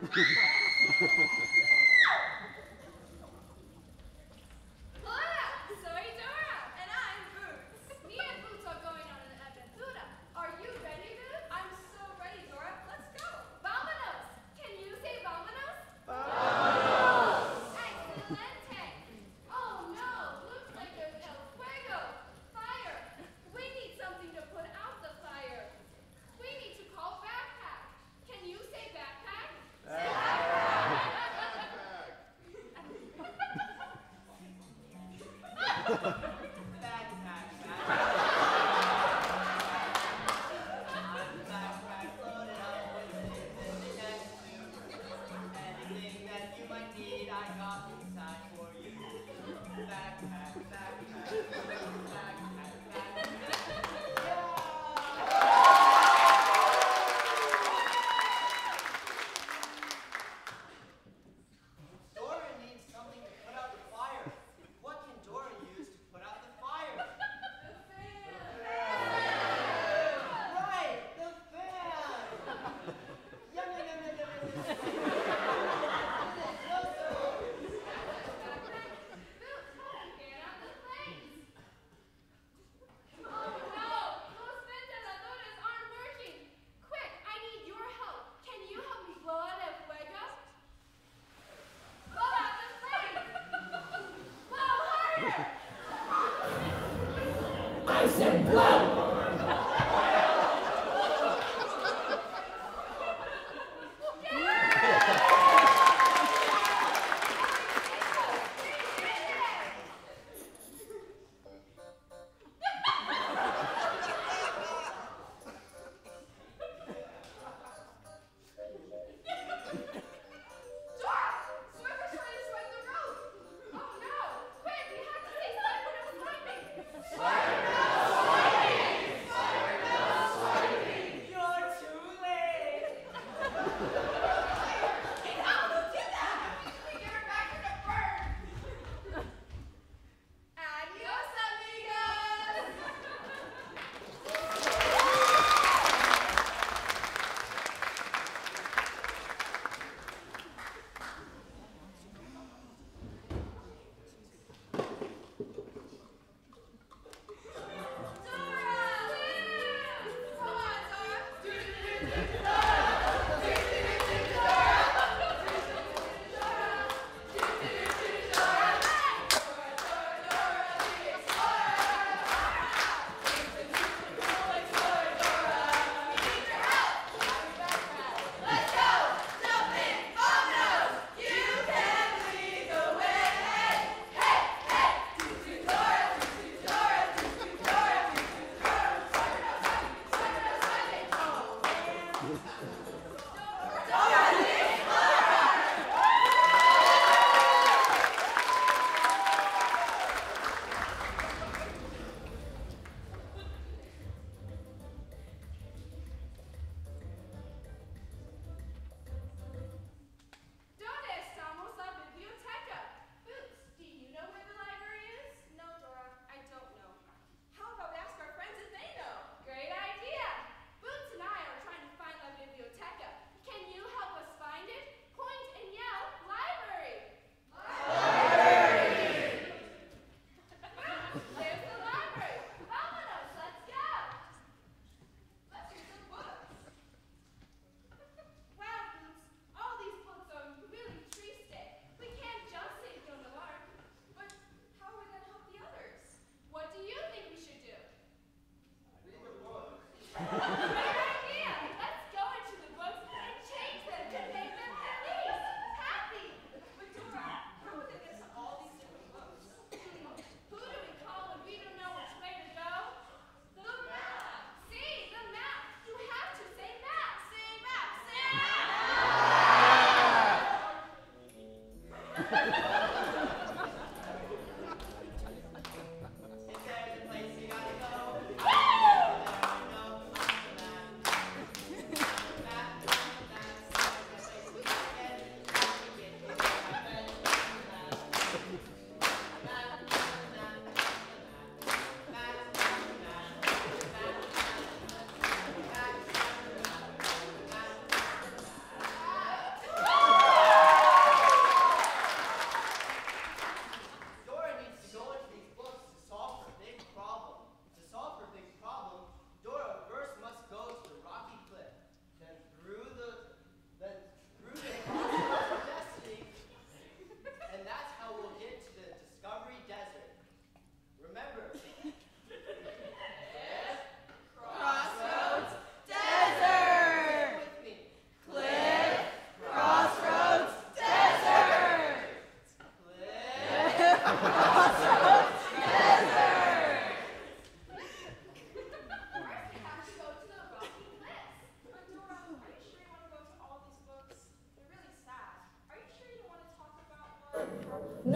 Ha ha ha ha.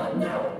Not now.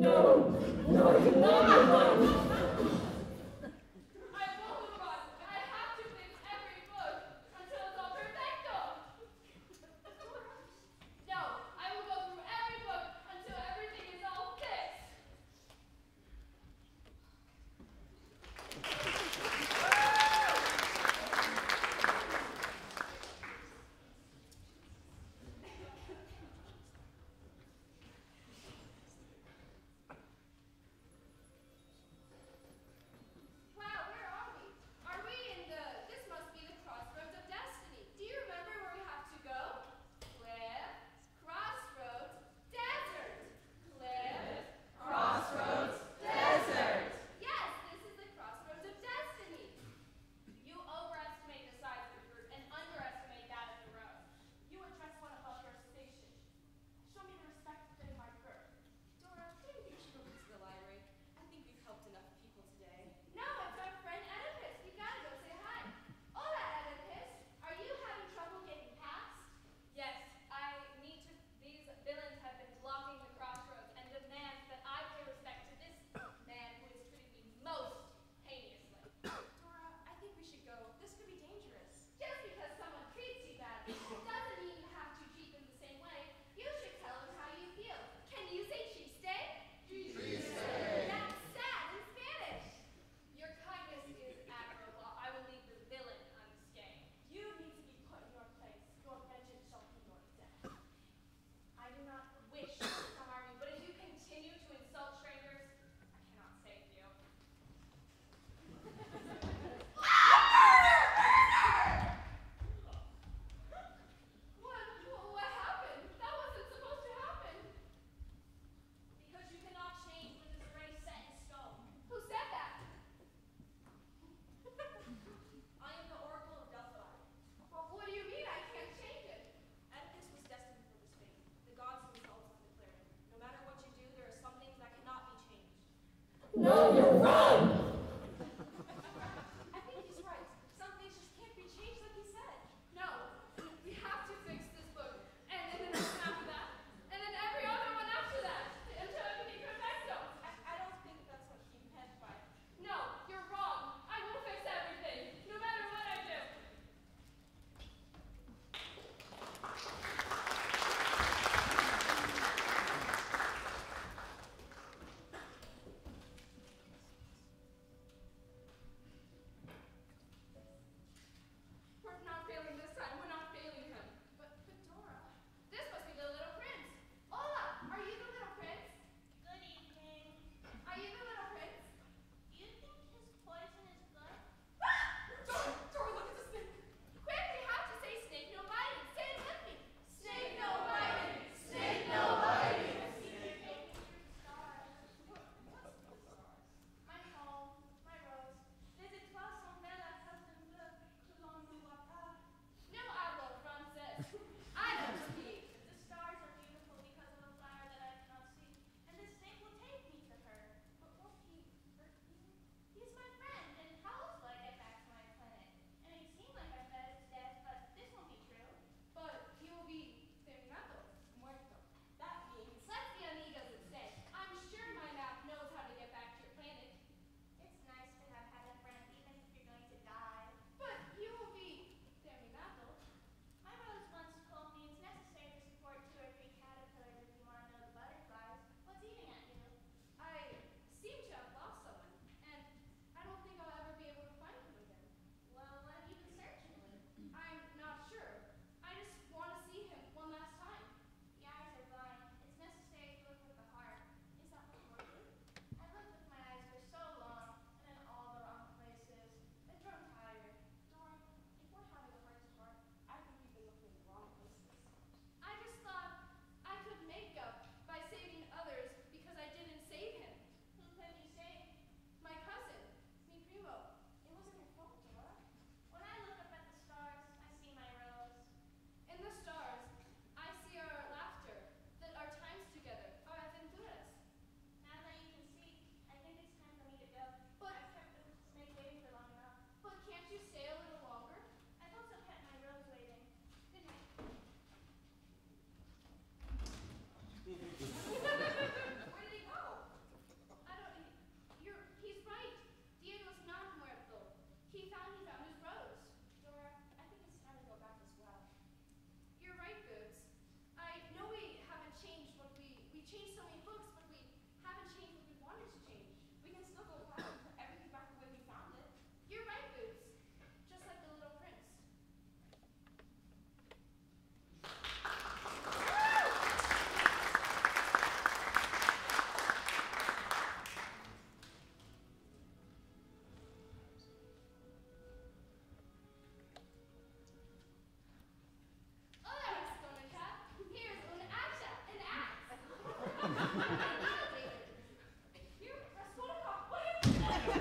No, no, no.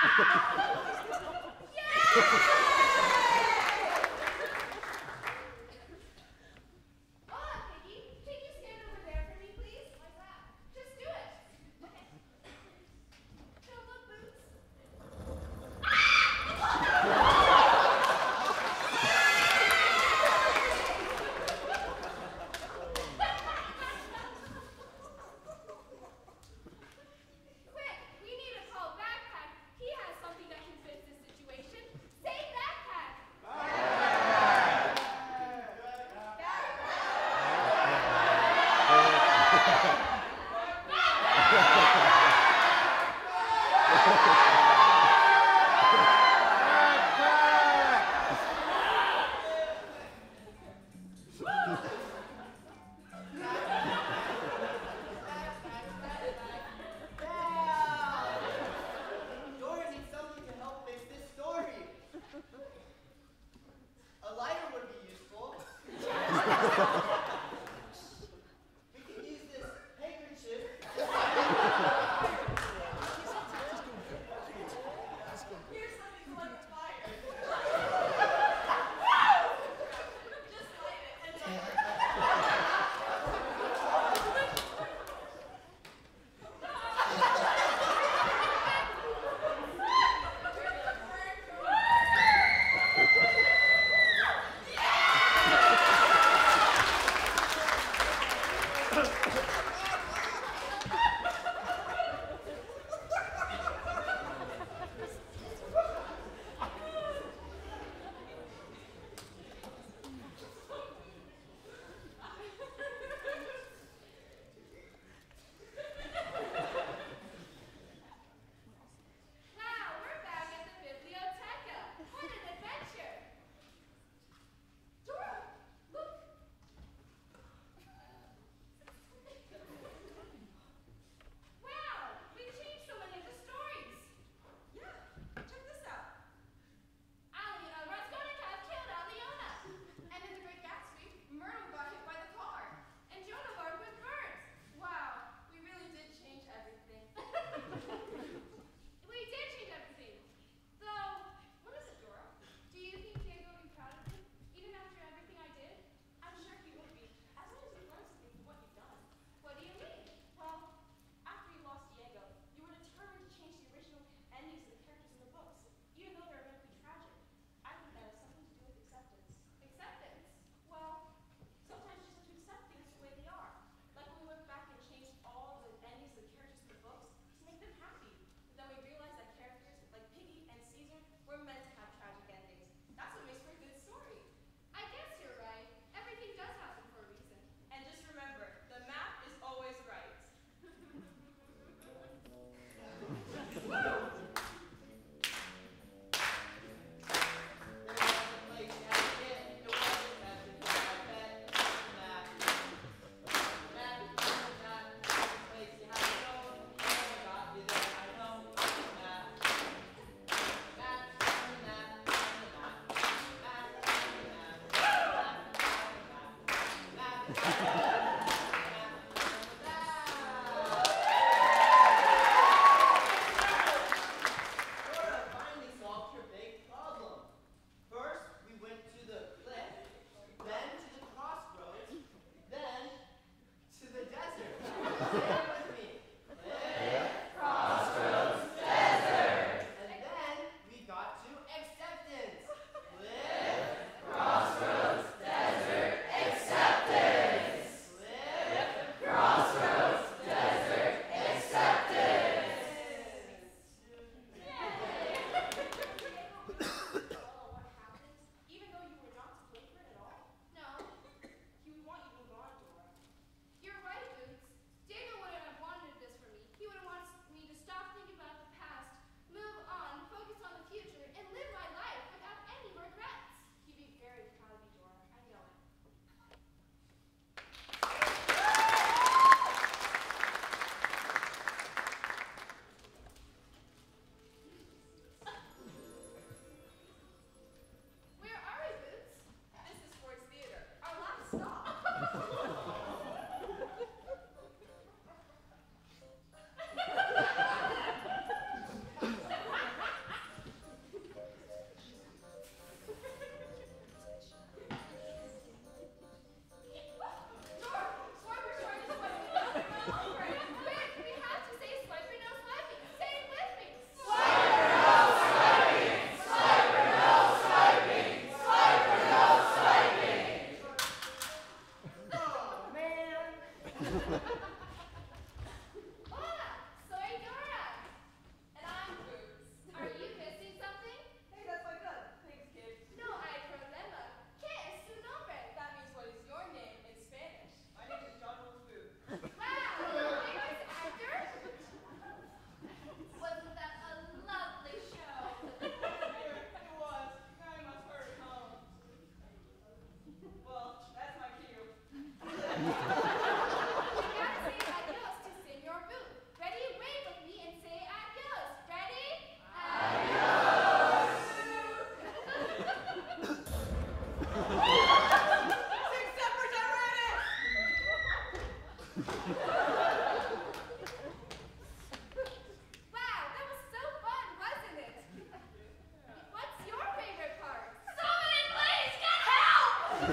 Cliff